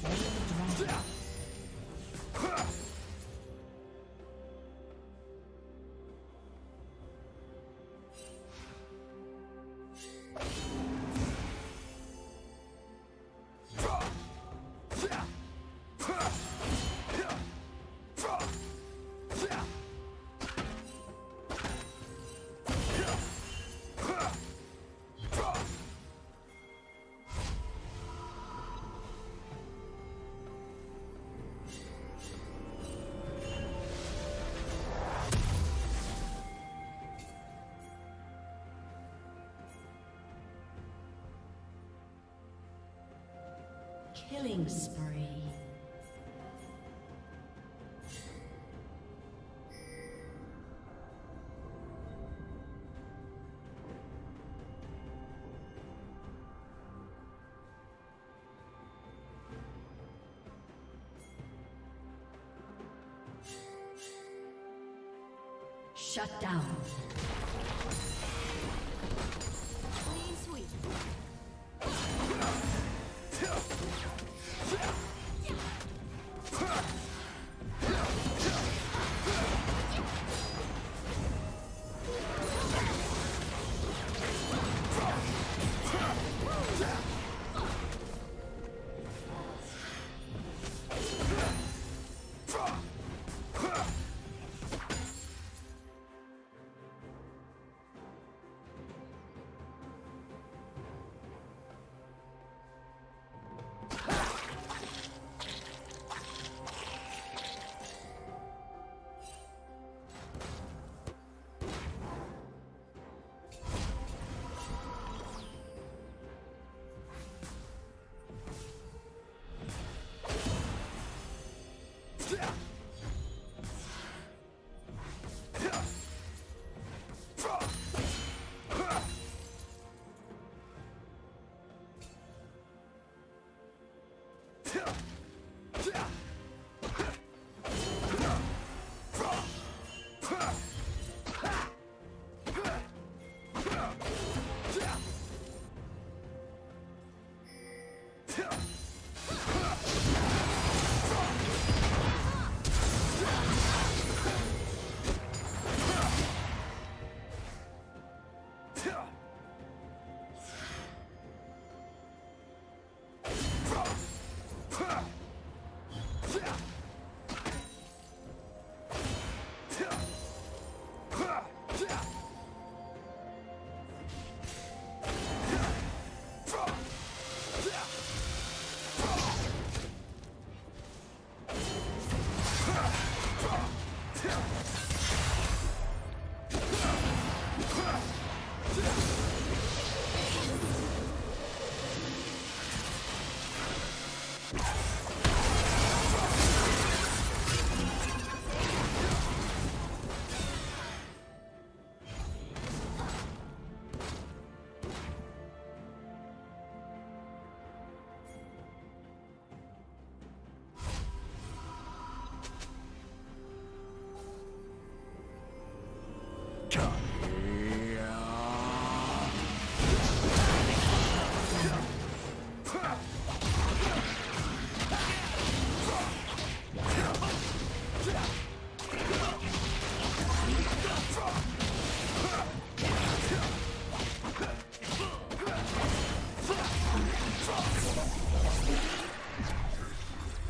全面的前是这样。Killing spree.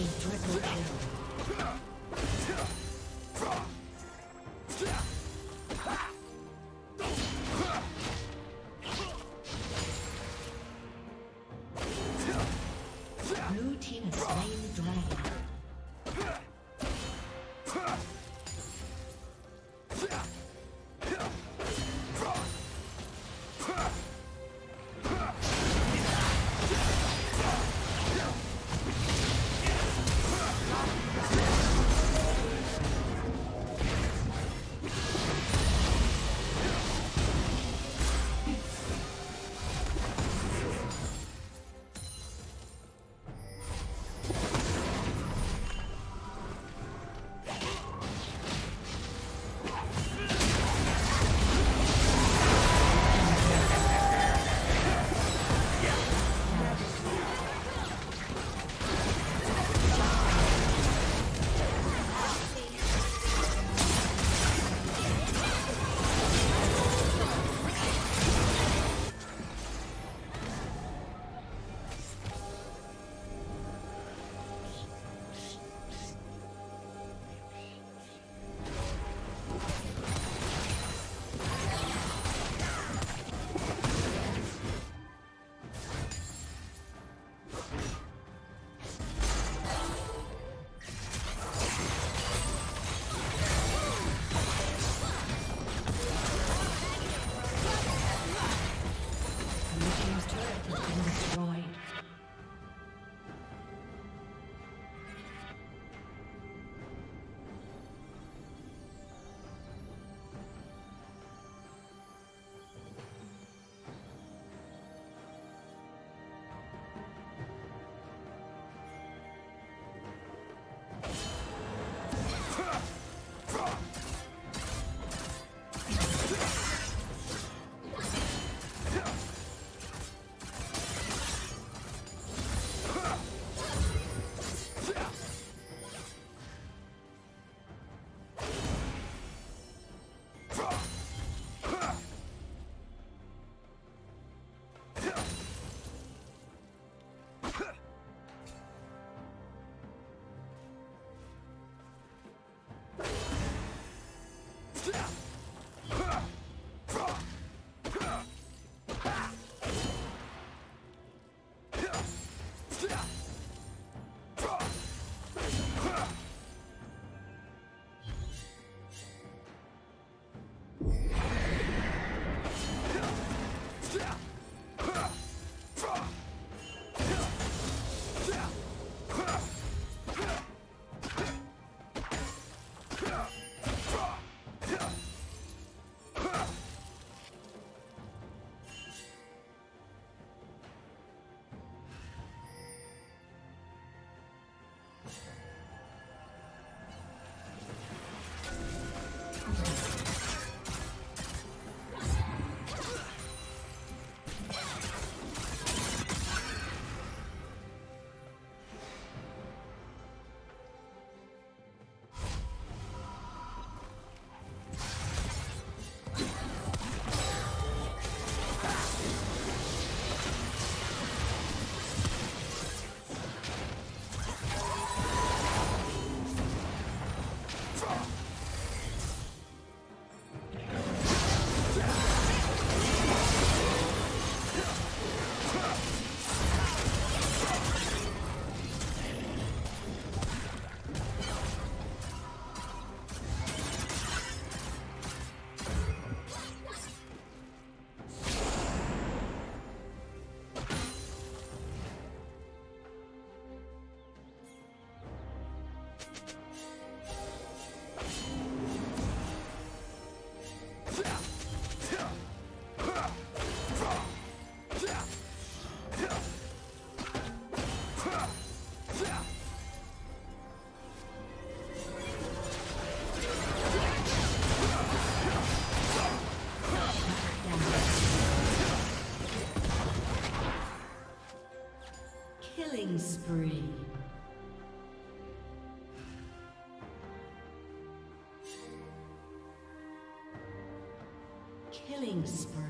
Team spree. Killing spree.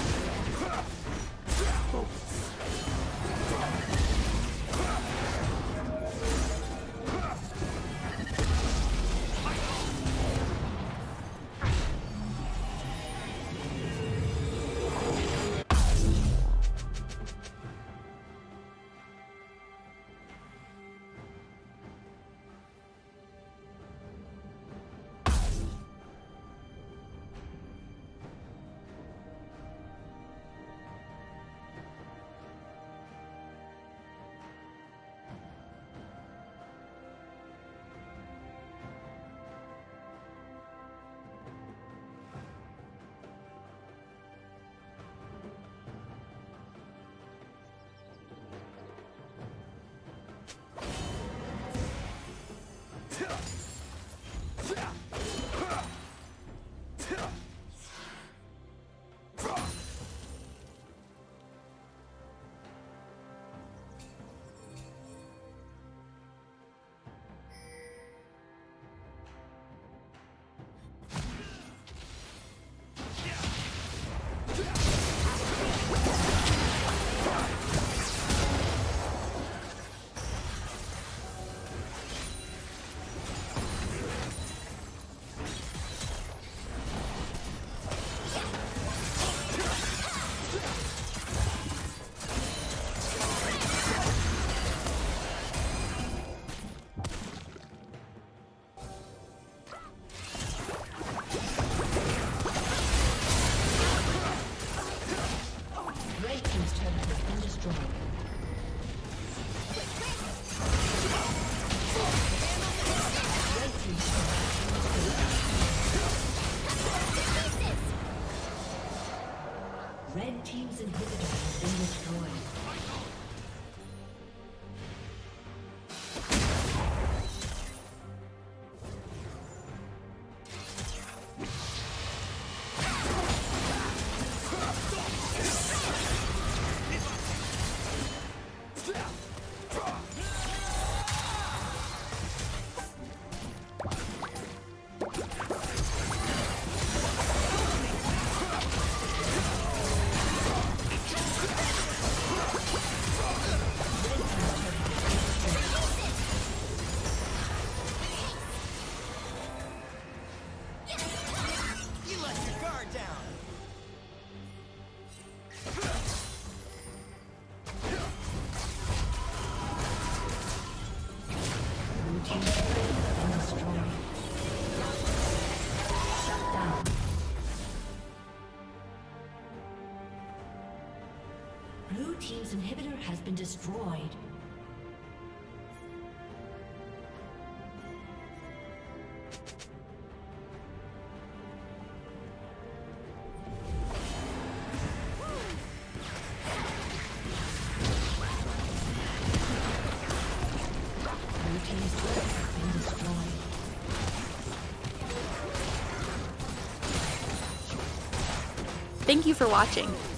Been destroyed. Thank you for watching.